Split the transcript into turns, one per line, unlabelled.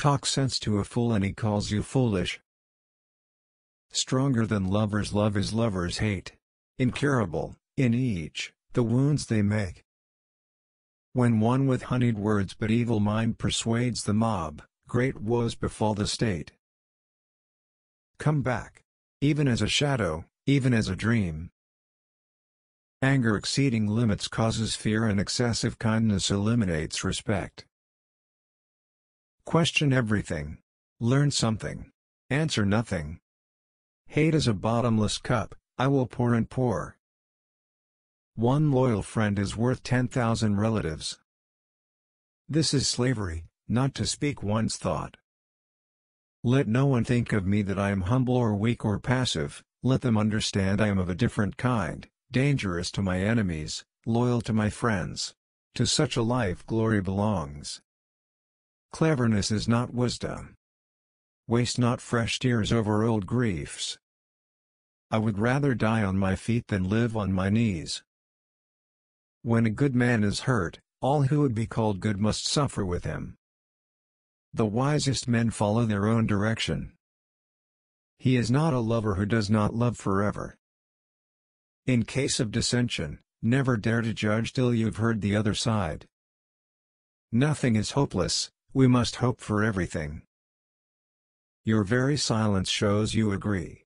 Talk sense to a fool and he calls you foolish. Stronger than lovers' love is lovers' hate. Incurable, in each, the wounds they make. When one with honeyed words but evil mind persuades the mob, great woes befall the state. Come back. Even as a shadow, even as a dream. Anger exceeding limits causes fear and excessive kindness eliminates respect. Question everything. Learn something. Answer nothing. Hate is a bottomless cup, I will pour and pour. One loyal friend is worth 10,000 relatives. This is slavery, not to speak one's thought. Let no one think of me that I am humble or weak or passive, let them understand I am of a different kind, dangerous to my enemies, loyal to my friends. To such a life glory belongs. Cleverness is not wisdom. Waste not fresh tears over old griefs. I would rather die on my feet than live on my knees. When a good man is hurt, all who would be called good must suffer with him. The wisest men follow their own direction. He is not a lover who does not love forever. In case of dissension, never dare to judge till you've heard the other side. Nothing is hopeless, we must hope for everything. Your very silence shows you agree.